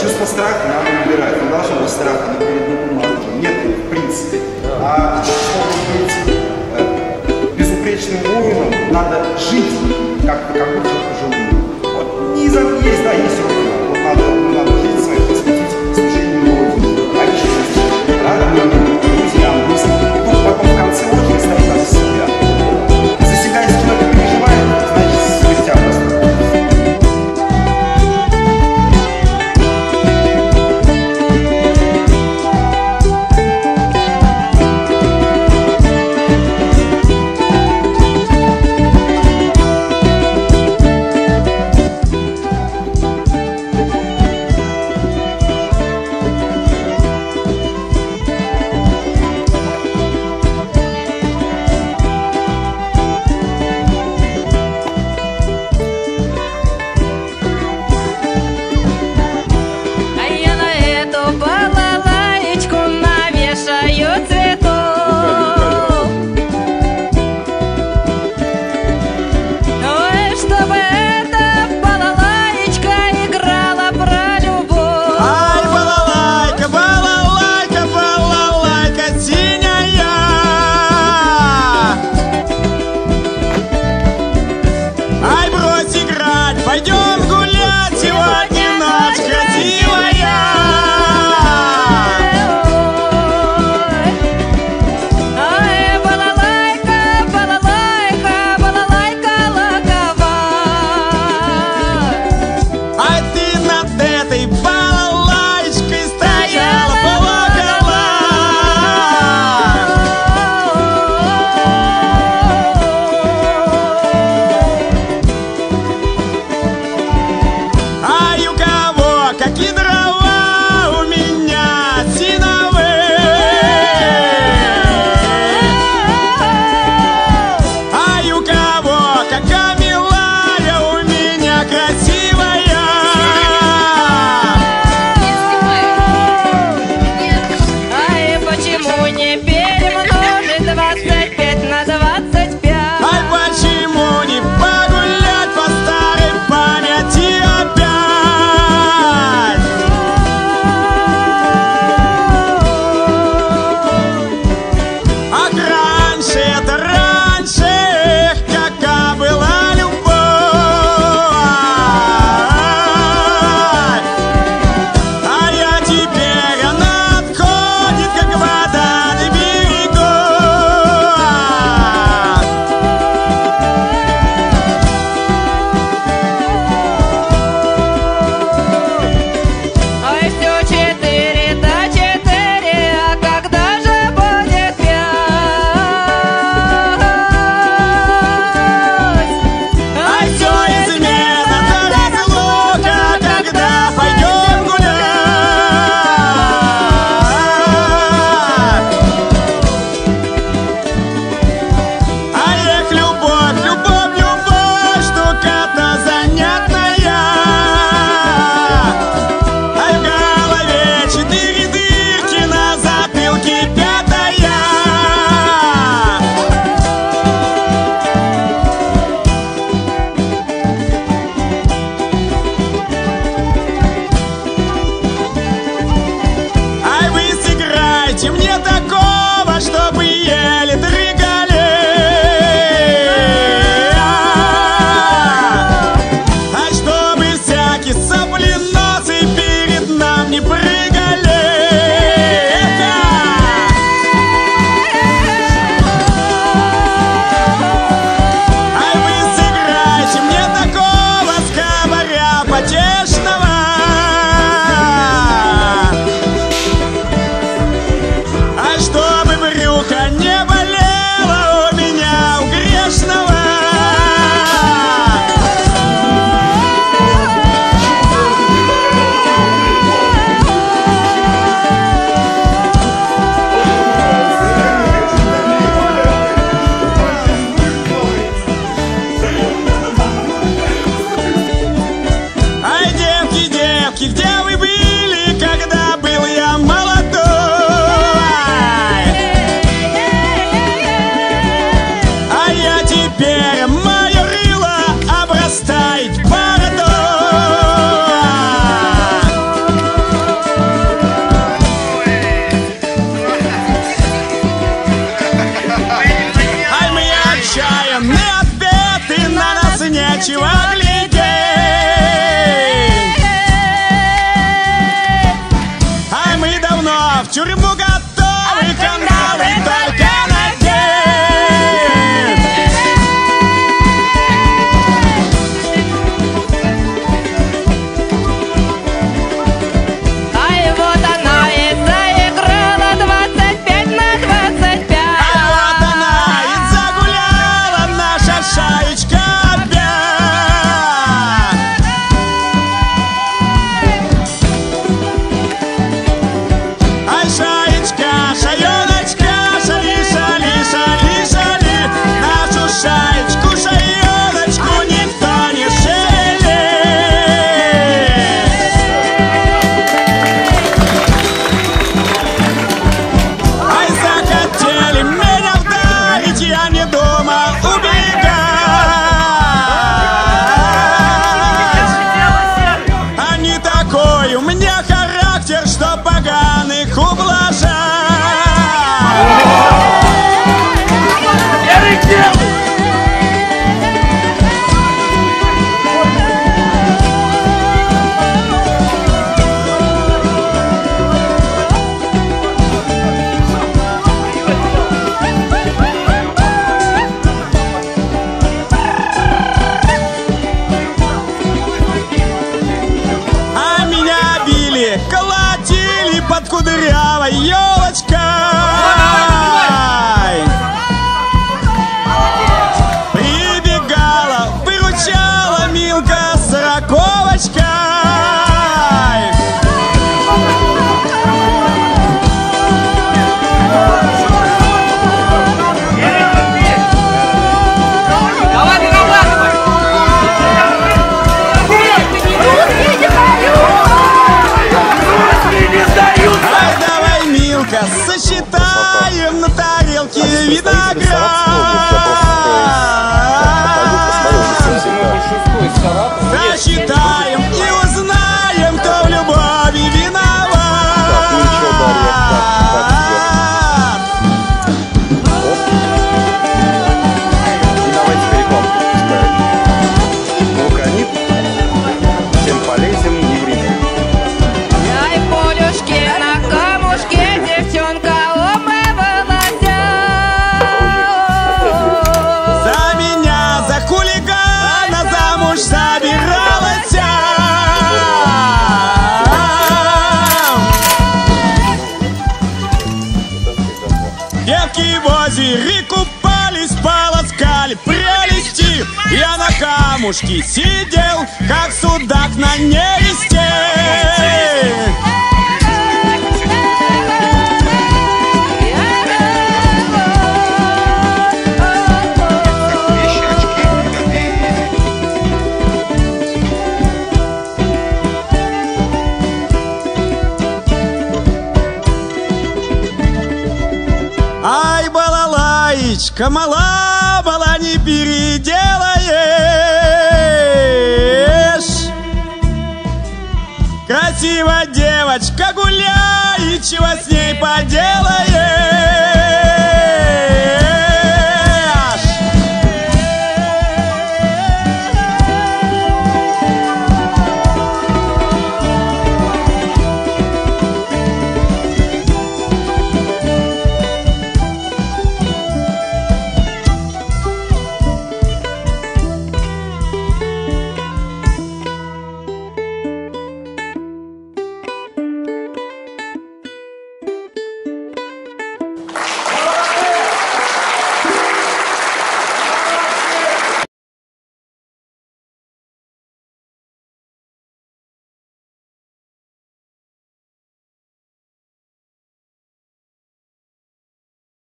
чувство страха надо убирать. Не должно быть страха ни перед одним Нет, в принципе. А чтобы быть э, безупречным воином, надо жить, как, как будто жил. Вот не есть, да, есть паровозе Купались, полоскали, прелести. Я на камушке сидел, как судак на нересте Камала, была не переделаешь Красивая девочка гуляй, чего с ней поделаешь.